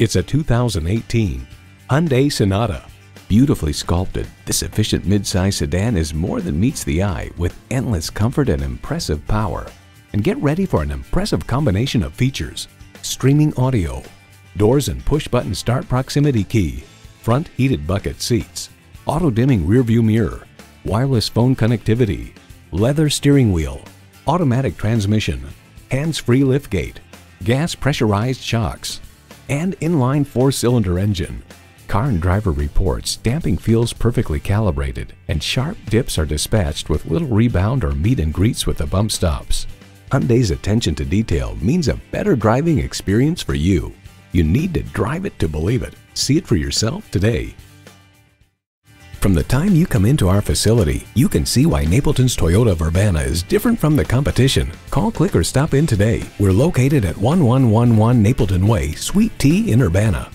It's a 2018 Hyundai Sonata. Beautifully sculpted, this efficient midsize sedan is more than meets the eye with endless comfort and impressive power. And get ready for an impressive combination of features. Streaming audio, doors and push-button start proximity key, front heated bucket seats, auto-dimming rearview mirror, wireless phone connectivity, leather steering wheel, automatic transmission, hands-free liftgate, gas pressurized shocks, and inline four-cylinder engine. Car and Driver reports damping feels perfectly calibrated and sharp dips are dispatched with little rebound or meet and greets with the bump stops. Hyundai's attention to detail means a better driving experience for you. You need to drive it to believe it. See it for yourself today. From the time you come into our facility, you can see why Napleton's Toyota Urbana is different from the competition. Call, click, or stop in today. We're located at 1111 Napleton Way, Suite T in Urbana.